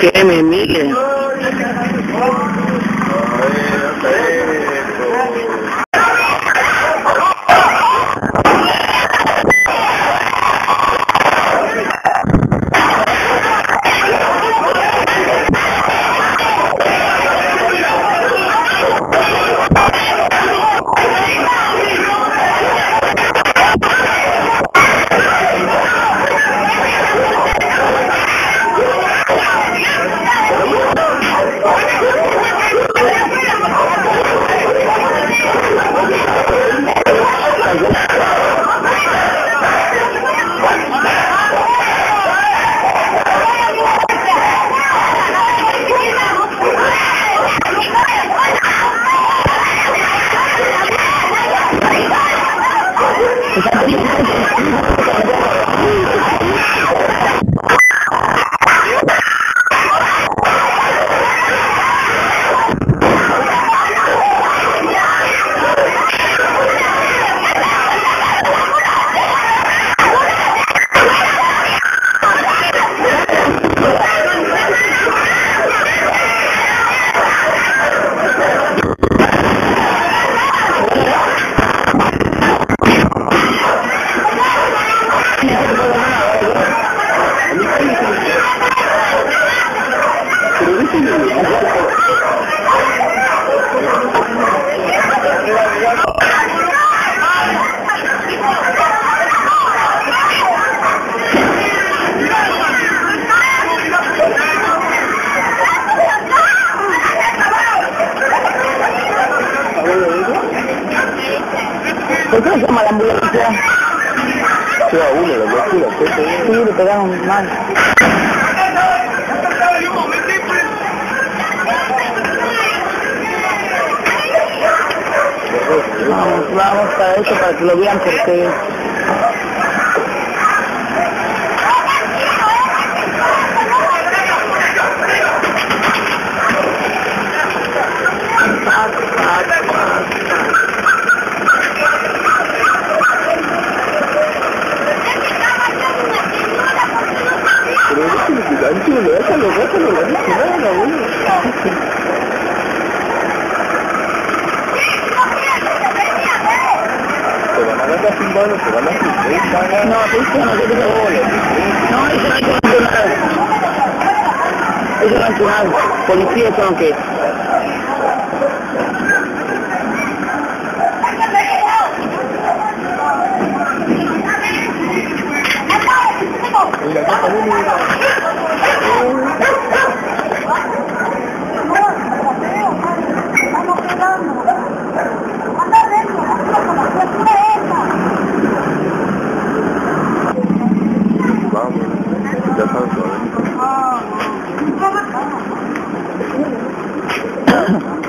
que me mire. Thank you. ¿Por qué no llama la ambulancia? Sí, a uno, la locura, Sí, le pegaron mal. Vamos, vamos para eso, para que lo vean, porque... déjalo, déjalo, la dice nada, boludo. Te van a agarrar sin te van a hacer No, eso no se dice goles. No, eso no. Eso no son que... Mira, acá también mira. Yeah.